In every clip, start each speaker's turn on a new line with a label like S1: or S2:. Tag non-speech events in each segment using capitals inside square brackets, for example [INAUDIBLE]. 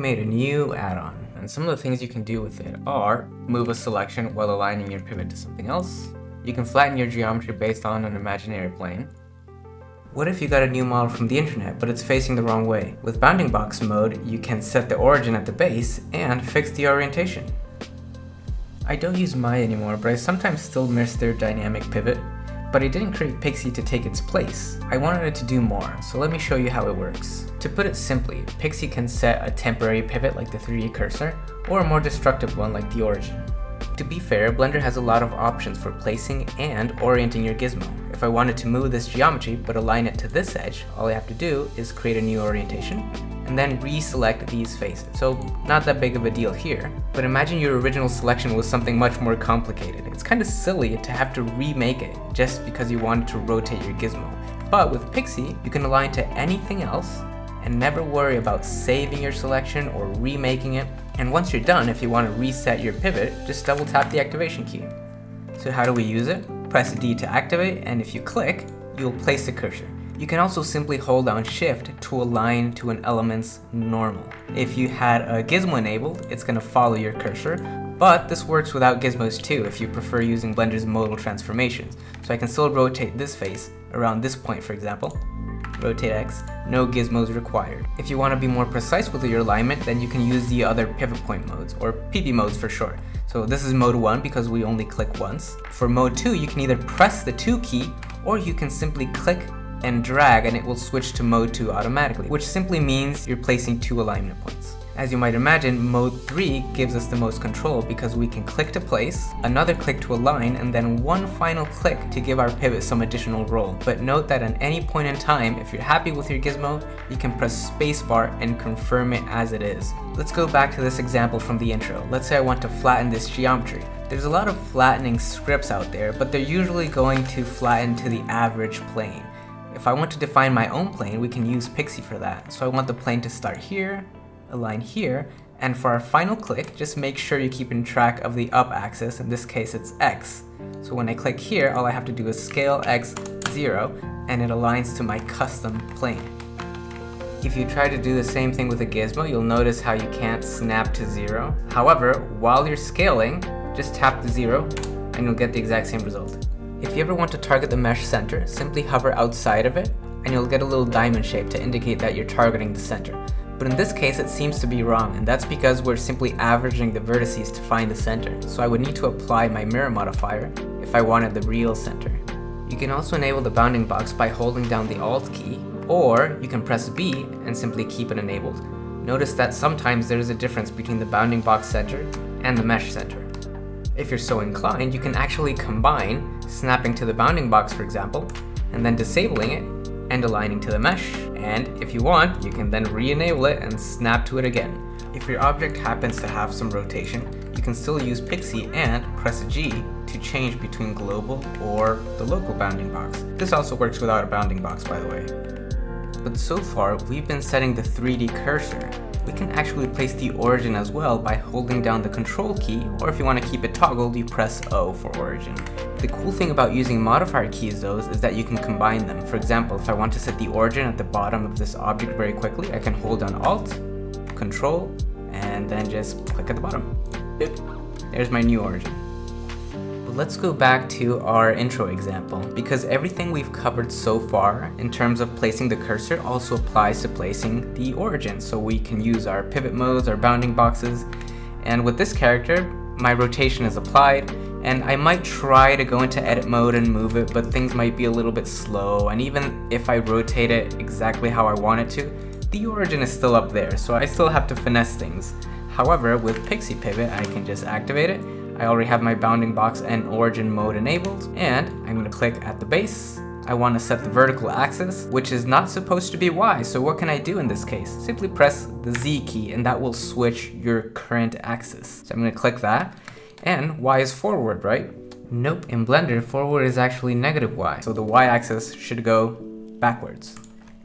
S1: made a new add-on. And some of the things you can do with it are move a selection while aligning your pivot to something else. You can flatten your geometry based on an imaginary plane. What if you got a new model from the internet, but it's facing the wrong way? With bounding box mode, you can set the origin at the base and fix the orientation. I don't use Maya anymore, but I sometimes still miss their dynamic pivot, but I didn't create Pixie to take its place. I wanted it to do more, so let me show you how it works. To put it simply, Pixie can set a temporary pivot like the 3D cursor, or a more destructive one like the origin. To be fair, Blender has a lot of options for placing and orienting your gizmo. If I wanted to move this geometry but align it to this edge, all I have to do is create a new orientation and then reselect these faces. So not that big of a deal here, but imagine your original selection was something much more complicated. It's kind of silly to have to remake it just because you wanted to rotate your gizmo. But with Pixie, you can align to anything else and never worry about saving your selection or remaking it. And once you're done, if you want to reset your pivot, just double tap the activation key. So how do we use it? Press D to activate, and if you click, you'll place the cursor. You can also simply hold down shift to align to an element's normal. If you had a gizmo enabled, it's going to follow your cursor, but this works without gizmos too if you prefer using Blender's modal transformations. So I can still rotate this face around this point for example. Rotate X, no gizmos required. If you want to be more precise with your alignment, then you can use the other pivot point modes, or PP modes for short. So this is mode 1 because we only click once. For mode 2, you can either press the 2 key, or you can simply click and drag and it will switch to mode 2 automatically, which simply means you're placing two alignment points. As you might imagine, mode 3 gives us the most control because we can click to place, another click to align, and then one final click to give our pivot some additional roll. But note that at any point in time, if you're happy with your gizmo, you can press spacebar and confirm it as it is. Let's go back to this example from the intro. Let's say I want to flatten this geometry. There's a lot of flattening scripts out there, but they're usually going to flatten to the average plane. If I want to define my own plane, we can use Pixie for that. So I want the plane to start here, align here, and for our final click, just make sure you're keeping track of the up axis, in this case it's X. So when I click here, all I have to do is scale X 0, and it aligns to my custom plane. If you try to do the same thing with a gizmo, you'll notice how you can't snap to 0. However, while you're scaling, just tap the 0, and you'll get the exact same result. If you ever want to target the mesh center, simply hover outside of it, and you'll get a little diamond shape to indicate that you're targeting the center. But in this case it seems to be wrong, and that's because we're simply averaging the vertices to find the center, so I would need to apply my mirror modifier if I wanted the real center. You can also enable the bounding box by holding down the Alt key, or you can press B and simply keep it enabled. Notice that sometimes there is a difference between the bounding box center and the mesh center. If you're so inclined, you can actually combine snapping to the bounding box for example, and then disabling it and aligning to the mesh. And if you want, you can then re-enable it and snap to it again. If your object happens to have some rotation, you can still use Pixie and press G to change between global or the local bounding box. This also works without a bounding box by the way. But so far, we've been setting the 3D cursor, we can actually place the origin as well by holding down the control key, or if you want to keep it toggled, you press O for origin. The cool thing about using modifier keys though is that you can combine them. For example, if I want to set the origin at the bottom of this object very quickly, I can hold down Alt, Control, and then just click at the bottom. There's my new origin let's go back to our intro example because everything we've covered so far in terms of placing the cursor also applies to placing the origin. So we can use our pivot modes, our bounding boxes, and with this character, my rotation is applied and I might try to go into edit mode and move it, but things might be a little bit slow. And even if I rotate it exactly how I want it to, the origin is still up there, so I still have to finesse things. However, with Pixie Pivot, I can just activate it I already have my bounding box and origin mode enabled, and I'm going to click at the base. I want to set the vertical axis, which is not supposed to be Y, so what can I do in this case? Simply press the Z key and that will switch your current axis. So I'm going to click that, and Y is forward, right? Nope, in Blender, forward is actually negative Y, so the Y axis should go backwards.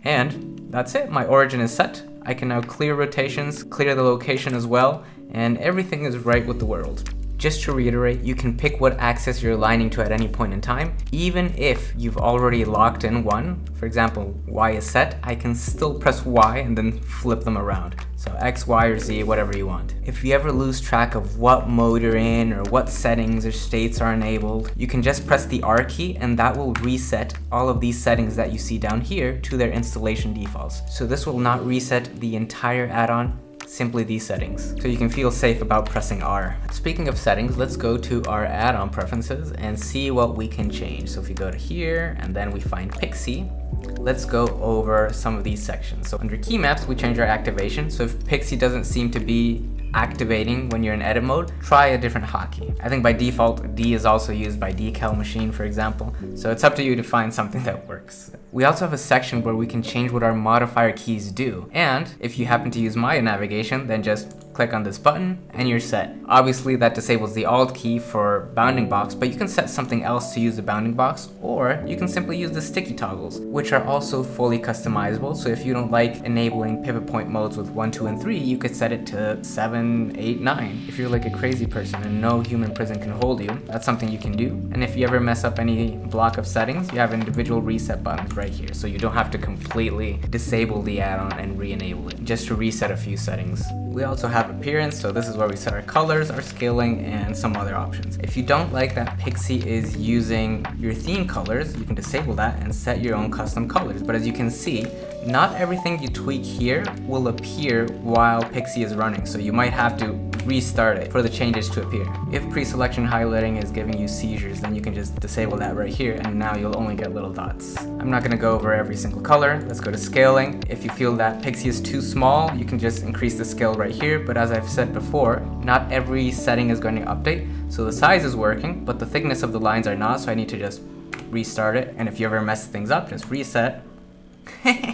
S1: And that's it, my origin is set. I can now clear rotations, clear the location as well, and everything is right with the world. Just to reiterate, you can pick what axis you're aligning to at any point in time. Even if you've already locked in one, for example, Y is set, I can still press Y and then flip them around. So X, Y, or Z, whatever you want. If you ever lose track of what mode you're in or what settings or states are enabled, you can just press the R key and that will reset all of these settings that you see down here to their installation defaults. So this will not reset the entire add-on, simply these settings. So you can feel safe about pressing R. Speaking of settings, let's go to our add-on preferences and see what we can change. So if we go to here and then we find Pixie, let's go over some of these sections. So under key maps, we change our activation. So if Pixie doesn't seem to be activating when you're in edit mode, try a different hotkey. I think by default, D is also used by DECALmachine, for example. So it's up to you to find something that works. We also have a section where we can change what our modifier keys do. And if you happen to use Maya navigation, then just click on this button and you're set. Obviously that disables the alt key for bounding box, but you can set something else to use the bounding box, or you can simply use the sticky toggles, which are also fully customizable. So if you don't like enabling pivot point modes with 1, 2, and 3, you could set it to 7, 8, 9. If you're like a crazy person and no human prison can hold you, that's something you can do. And if you ever mess up any block of settings, you have individual reset buttons right here. So you don't have to completely disable the add-on and re-enable it, just to reset a few settings. We also have appearance, so this is where we set our colors, our scaling, and some other options. If you don't like that Pixie is using your theme colors, you can disable that and set your own custom colors. But as you can see, not everything you tweak here will appear while Pixie is running, so you might have to restart it for the changes to appear. If pre-selection highlighting is giving you seizures, then you can just disable that right here and now you'll only get little dots. I'm not gonna go over every single color. Let's go to scaling. If you feel that Pixie is too small, you can just increase the scale right here. But as I've said before, not every setting is going to update. So the size is working, but the thickness of the lines are not. So I need to just restart it. And if you ever mess things up, just reset. [LAUGHS]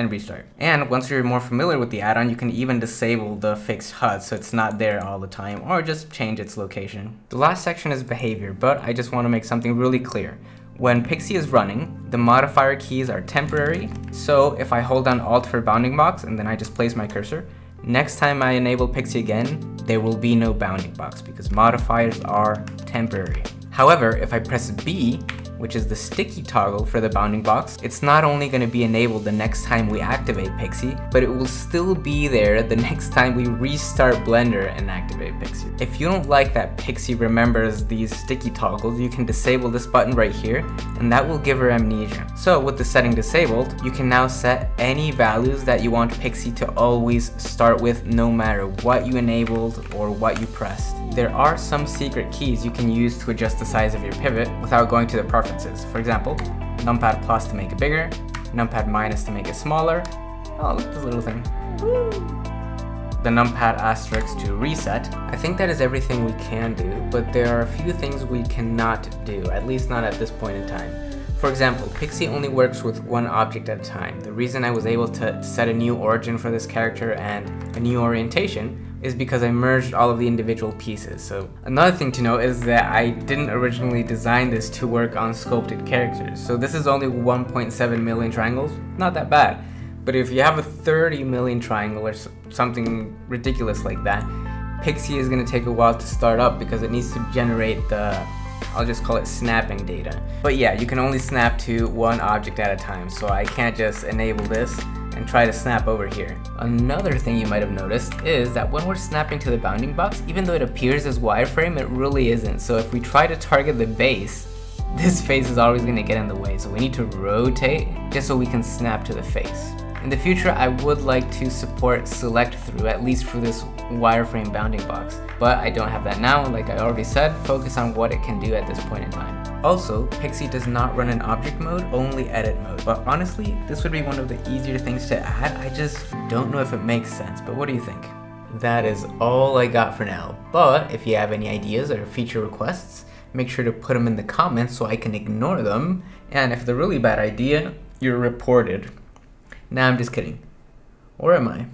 S1: and restart. And once you're more familiar with the add-on, you can even disable the fixed HUD so it's not there all the time or just change its location. The last section is behavior, but I just want to make something really clear. When Pixie is running, the modifier keys are temporary, so if I hold down Alt for bounding box and then I just place my cursor, next time I enable Pixie again, there will be no bounding box because modifiers are temporary. However, if I press B, which is the sticky toggle for the bounding box, it's not only going to be enabled the next time we activate Pixie, but it will still be there the [LAUGHS] next time we restart Blender and activate Pixie. If you don't like that Pixie remembers these sticky toggles, you can disable this button right here, and that will give her amnesia. So with the setting disabled, you can now set any values that you want Pixie to always start with no matter what you enabled or what you pressed. There are some secret keys you can use to adjust the size of your pivot without going to the preferences. For example, numpad plus to make it bigger, numpad minus to make it smaller. Oh, look at this little thing. Woo. The numpad asterisk to reset. I think that is everything we can do, but there are a few things we cannot do, at least not at this point in time. For example, Pixie only works with one object at a time. The reason I was able to set a new origin for this character and a new orientation is because I merged all of the individual pieces. So another thing to note is that I didn't originally design this to work on sculpted characters. So this is only 1.7 million triangles, not that bad. But if you have a 30 million triangle or something ridiculous like that, Pixie is going to take a while to start up because it needs to generate the I'll just call it snapping data. But yeah, you can only snap to one object at a time, so I can't just enable this and try to snap over here. Another thing you might have noticed is that when we're snapping to the bounding box, even though it appears as wireframe, it really isn't. So if we try to target the base, this face is always going to get in the way. So we need to rotate just so we can snap to the face. In the future, I would like to support select through, at least for this wireframe bounding box. But I don't have that now, like I already said, focus on what it can do at this point in time. Also, Pixie does not run in object mode, only edit mode. But honestly, this would be one of the easier things to add. I just don't know if it makes sense, but what do you think? That is all I got for now. But if you have any ideas or feature requests, make sure to put them in the comments so I can ignore them. And if a really bad idea, you're reported. Nah, I'm just kidding. Or am I?